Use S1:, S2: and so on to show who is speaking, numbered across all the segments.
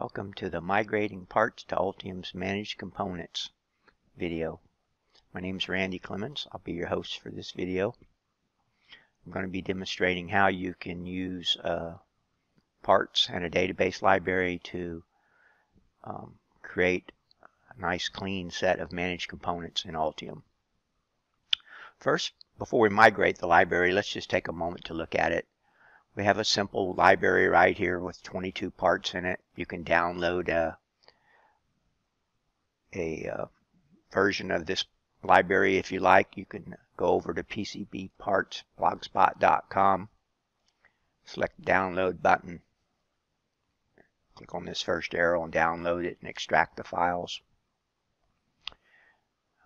S1: Welcome to the Migrating Parts to Altium's Managed Components video. My name is Randy Clemmons. I'll be your host for this video. I'm going to be demonstrating how you can use uh, parts and a database library to um, create a nice clean set of managed components in Altium. First, before we migrate the library, let's just take a moment to look at it we have a simple library right here with 22 parts in it. You can download a, a uh, version of this library if you like. You can go over to PCBpartsblogspot.com, select download button, click on this first arrow and download it and extract the files.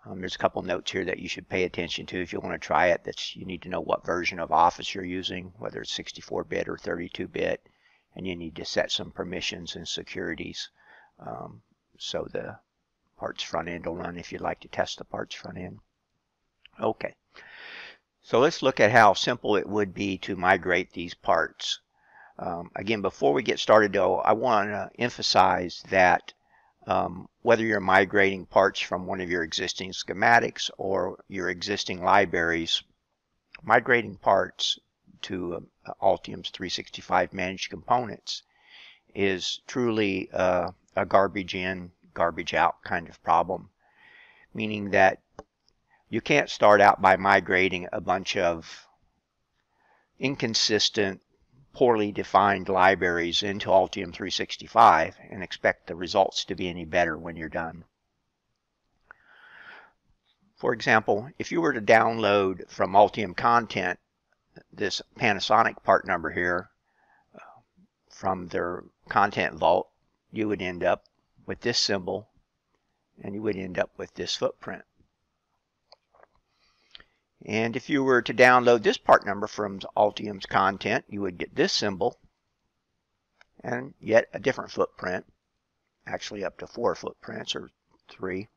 S1: Um, there's a couple notes here that you should pay attention to if you want to try it. That's you need to know what version of Office you're using, whether it's 64-bit or 32-bit, and you need to set some permissions and securities um, so the parts front end will run if you'd like to test the parts front end. Okay, so let's look at how simple it would be to migrate these parts. Um, again, before we get started though, I want to emphasize that um, whether you're migrating parts from one of your existing schematics or your existing libraries, migrating parts to uh, Altium's 365 managed components is truly uh, a garbage in, garbage out kind of problem, meaning that you can't start out by migrating a bunch of inconsistent poorly defined libraries into Altium 365 and expect the results to be any better when you're done. For example, if you were to download from Altium content this Panasonic part number here uh, from their content vault, you would end up with this symbol and you would end up with this footprint. And if you were to download this part number from Altium's content, you would get this symbol and yet a different footprint, actually up to four footprints or three.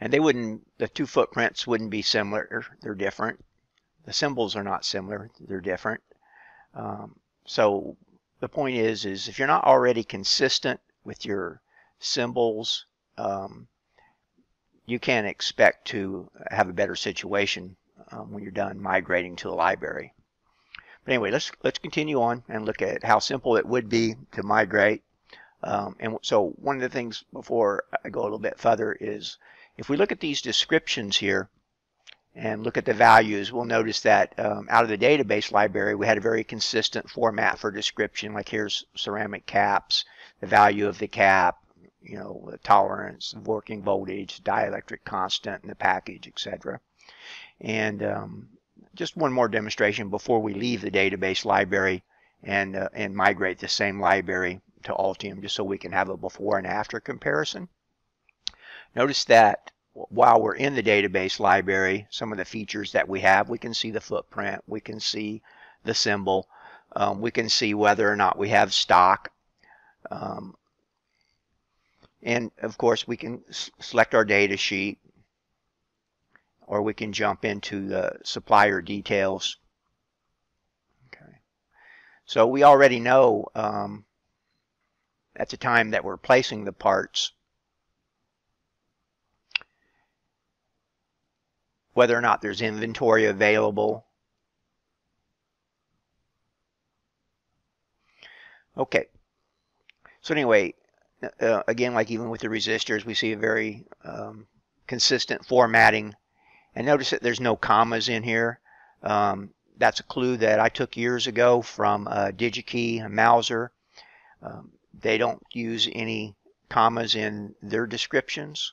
S1: And they wouldn't, the two footprints wouldn't be similar, they're different. The symbols are not similar, they're different. Um, so the point is, is if you're not already consistent with your symbols, um, you can expect to have a better situation um, when you're done migrating to the library. But anyway, let's let's continue on and look at how simple it would be to migrate. Um, and so one of the things before I go a little bit further is if we look at these descriptions here and look at the values, we'll notice that um, out of the database library, we had a very consistent format for description. Like here's ceramic caps, the value of the cap, you know, the tolerance, working voltage, dielectric constant in the package, etc. And um, just one more demonstration before we leave the database library and, uh, and migrate the same library to Altium just so we can have a before and after comparison. Notice that while we're in the database library, some of the features that we have, we can see the footprint, we can see the symbol, um, we can see whether or not we have stock. Um, and of course, we can select our data sheet or we can jump into the supplier details. Okay. So we already know um, at the time that we're placing the parts whether or not there's inventory available. Okay. So anyway, uh, again, like even with the resistors, we see a very um, consistent formatting. And notice that there's no commas in here. Um, that's a clue that I took years ago from uh, DigiKey and Mouser. Um, they don't use any commas in their descriptions.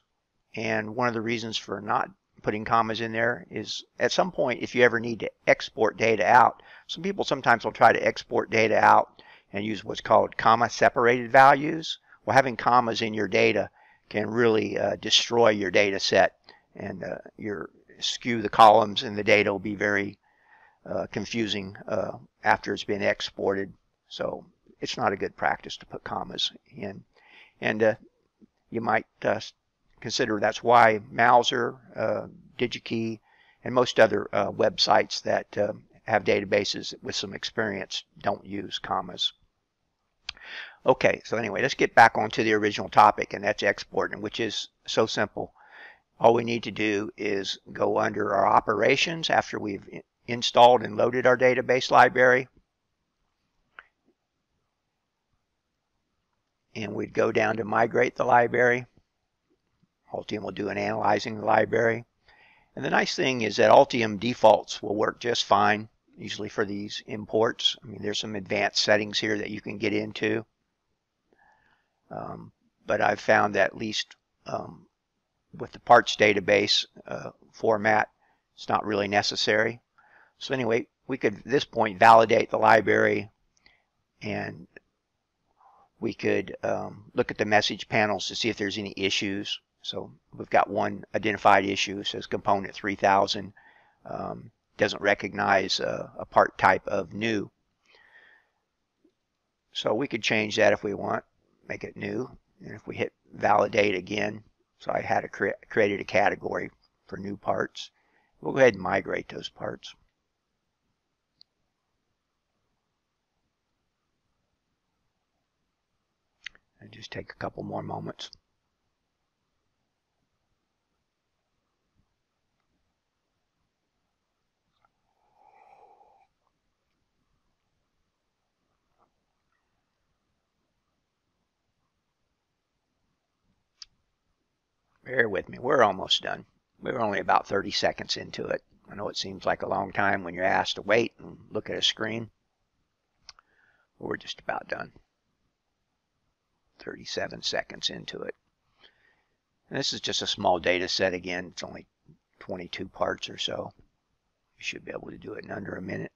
S1: And one of the reasons for not putting commas in there is at some point, if you ever need to export data out, some people sometimes will try to export data out and use what's called comma separated values. Well, having commas in your data can really uh, destroy your data set and uh, your skew the columns and the data will be very uh, confusing uh, after it's been exported. So it's not a good practice to put commas in. And uh, you might uh, consider that's why Mouser, DigiKey, and most other websites that have databases with some experience don't use commas. Okay, so anyway, let's get back onto the original topic, and that's exporting, which is so simple. All we need to do is go under our operations after we've installed and loaded our database library. And we'd go down to migrate the library. Altium will do an analyzing the library. And the nice thing is that Altium defaults will work just fine, usually for these imports. I mean, there's some advanced settings here that you can get into. Um, but I've found that at least um, with the parts database uh, format, it's not really necessary. So anyway, we could at this point validate the library and we could um, look at the message panels to see if there's any issues. So we've got one identified issue. Says component 3000 um, doesn't recognize a, a part type of new. So we could change that if we want make it new. And if we hit validate again, so I had a cre created a category for new parts. We'll go ahead and migrate those parts. And just take a couple more moments. Bear with me. We're almost done. We're only about 30 seconds into it. I know it seems like a long time when you're asked to wait and look at a screen. We're just about done. 37 seconds into it. And this is just a small data set again. It's only 22 parts or so. You should be able to do it in under a minute.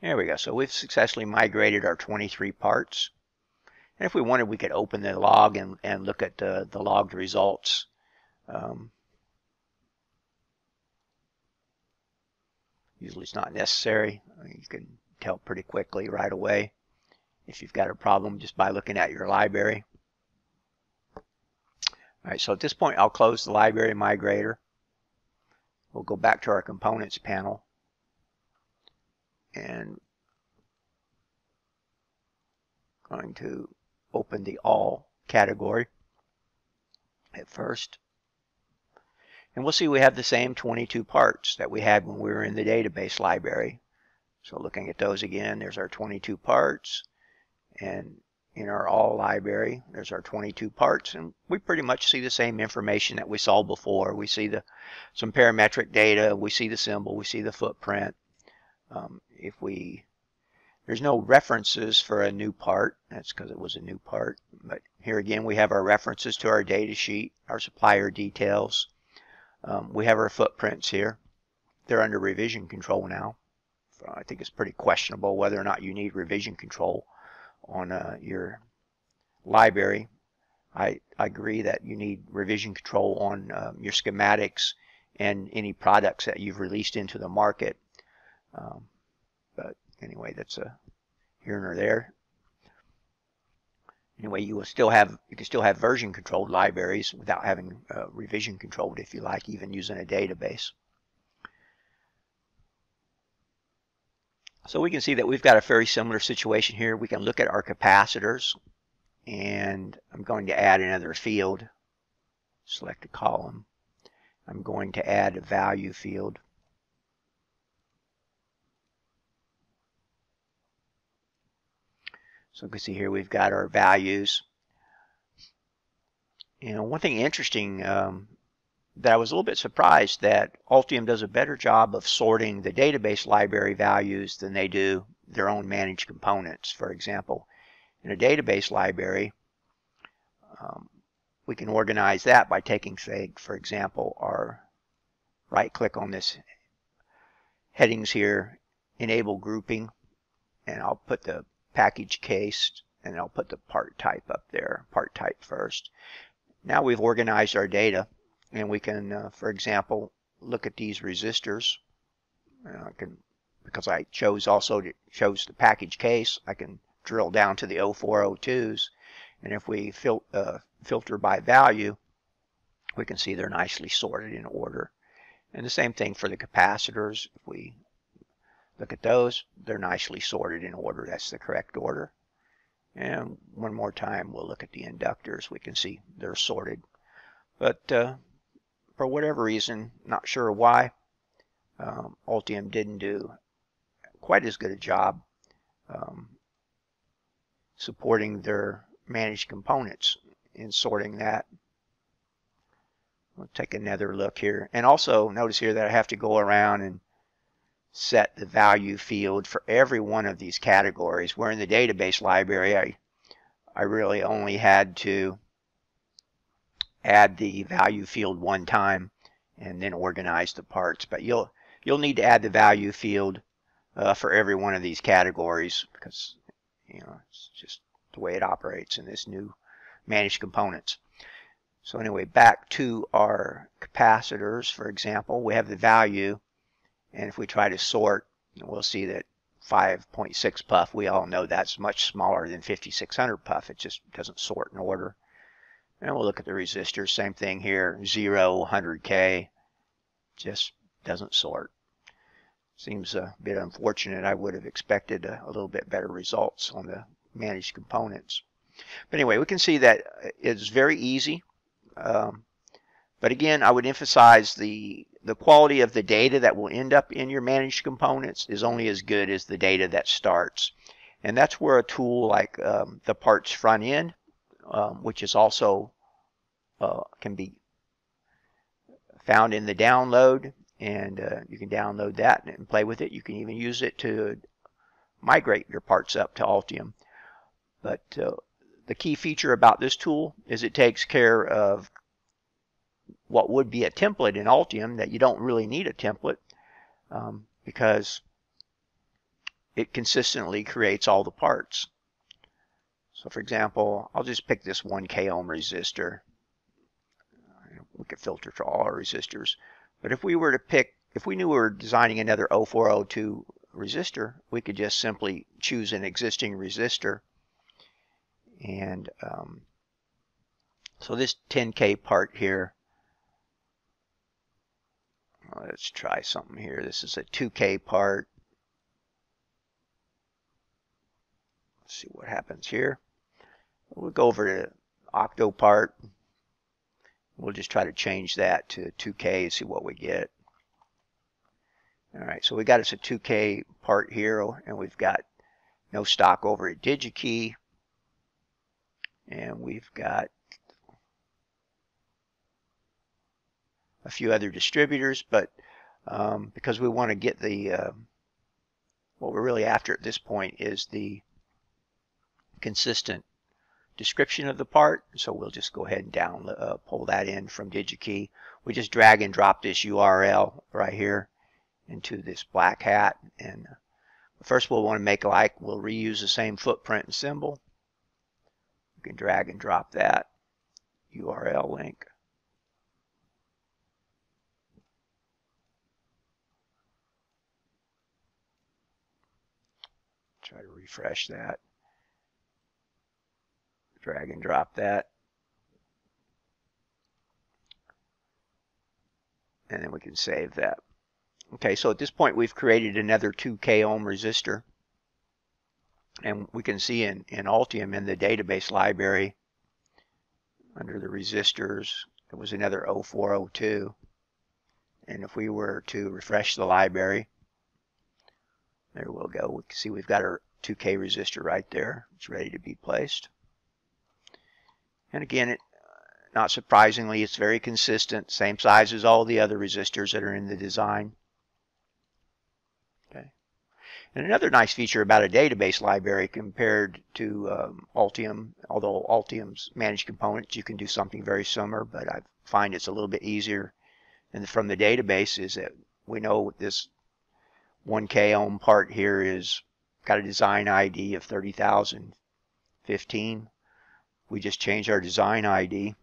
S1: There we go. So we've successfully migrated our 23 parts. And if we wanted, we could open the log and, and look at the, the logged results. Um, usually it's not necessary. You can tell pretty quickly right away if you've got a problem just by looking at your library. All right, so at this point, I'll close the library migrator. We'll go back to our components panel and going to open the all category at first. And we'll see we have the same 22 parts that we had when we were in the database library. So looking at those again, there's our 22 parts. And in our all library, there's our 22 parts. And we pretty much see the same information that we saw before. We see the some parametric data, we see the symbol, we see the footprint. Um, if we there's no references for a new part. That's because it was a new part. But here again, we have our references to our data sheet, our supplier details. Um, we have our footprints here. They're under revision control now. I think it's pretty questionable whether or not you need revision control on uh, your library. I, I, agree that you need revision control on um, your schematics and any products that you've released into the market. Um, but anyway, that's a here or there. Anyway, you will still have you can still have version controlled libraries without having uh, revision controlled if you like, even using a database. So we can see that we've got a very similar situation here. We can look at our capacitors and I'm going to add another field. Select a column. I'm going to add a value field. So you can see here we've got our values. You know, one thing interesting um, that I was a little bit surprised that Altium does a better job of sorting the database library values than they do their own managed components. For example, in a database library, um, we can organize that by taking, say, for example, our right click on this headings here, enable grouping, and I'll put the package case, and I'll put the part type up there, part type first. Now we've organized our data, and we can, uh, for example, look at these resistors. Uh, I can, because I chose also to chose the package case, I can drill down to the 0402s, and if we fil uh, filter by value, we can see they're nicely sorted in order. And the same thing for the capacitors. If we Look at those. They're nicely sorted in order. That's the correct order. And one more time, we'll look at the inductors. We can see they're sorted. But uh, for whatever reason, not sure why, um, Altium didn't do quite as good a job um, supporting their managed components in sorting that. We'll take another look here. And also notice here that I have to go around and set the value field for every one of these categories. Where in the database library, I, I really only had to add the value field one time and then organize the parts. But you'll you'll need to add the value field uh, for every one of these categories because you know it's just the way it operates in this new managed components. So anyway, back to our capacitors, for example, we have the value, and if we try to sort, we'll see that 5.6 puff, we all know that's much smaller than 5600 puff. It just doesn't sort in order. And we'll look at the resistors, same thing here, 0, 100K, just doesn't sort. Seems a bit unfortunate. I would have expected a, a little bit better results on the managed components. But anyway, we can see that it's very easy. Um, but again, I would emphasize the the quality of the data that will end up in your managed components is only as good as the data that starts. And that's where a tool like um, the parts front end, um, which is also uh, can be found in the download, and uh, you can download that and play with it. You can even use it to migrate your parts up to Altium. But uh, the key feature about this tool is it takes care of what would be a template in Altium that you don't really need a template um, because it consistently creates all the parts. So for example, I'll just pick this 1k ohm resistor. We could filter for all our resistors. But if we were to pick, if we knew we were designing another 0402 resistor, we could just simply choose an existing resistor and um, so this 10K part here, let's try something here. This is a 2K part. Let's see what happens here. We'll go over to Octopart. We'll just try to change that to 2K and see what we get. All right, so we got us a 2K part here, and we've got no stock over at DigiKey. And we've got a few other distributors, but um, because we want to get the, uh, what we're really after at this point is the consistent description of the part. So we'll just go ahead and down, uh, pull that in from DigiKey. We just drag and drop this URL right here into this black hat. And uh, first we'll want to make like, we'll reuse the same footprint and symbol. You can drag and drop that URL link. Try to refresh that. Drag and drop that. And then we can save that. Okay, so at this point we've created another 2k ohm resistor. And we can see in, in Altium in the database library under the resistors, it was another 0402. And if we were to refresh the library, there we'll go. We can see we've got our 2K resistor right there. It's ready to be placed. And again, it, not surprisingly, it's very consistent, same size as all the other resistors that are in the design. Okay. And another nice feature about a database library compared to um, Altium, although Altium's managed components, you can do something very similar, but I find it's a little bit easier and from the database is that we know this 1K ohm part here is got a design ID of 30,015. We just change our design ID.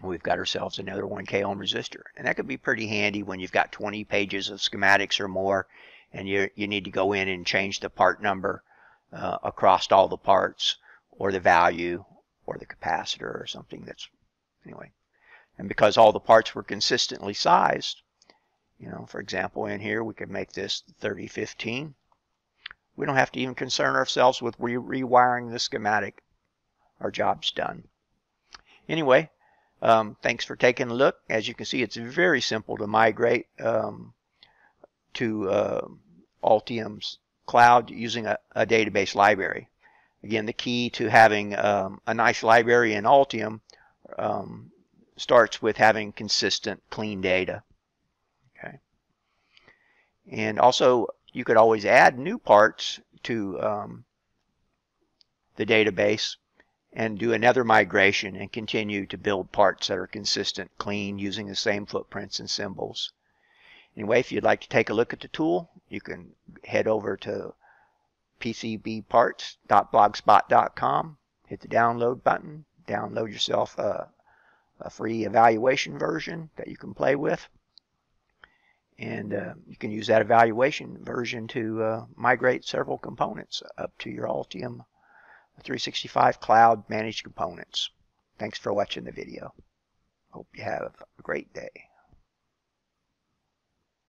S1: We've got ourselves another 1K ohm resistor. And that could be pretty handy when you've got 20 pages of schematics or more and you you need to go in and change the part number uh, across all the parts or the value or the capacitor or something that's anyway and because all the parts were consistently sized You know, for example, in here we could make this 3015. We don't have to even concern ourselves with re rewiring the schematic. Our job's done. Anyway, um, thanks for taking a look. As you can see, it's very simple to migrate um, to uh, Altium's cloud using a, a, database library. Again, the key to having um, a nice library in Altium um, starts with having consistent, clean data. And also, you could always add new parts to um, the database and do another migration and continue to build parts that are consistent, clean, using the same footprints and symbols. Anyway, if you'd like to take a look at the tool, you can head over to pcbparts.blogspot.com, hit the download button, download yourself a, a free evaluation version that you can play with. And uh, you can use that evaluation version to uh, migrate several components up to your Altium 365 Cloud Managed Components. Thanks for watching the video. Hope you have a great day.